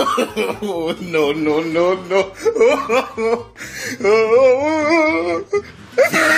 oh, no, no, no, no.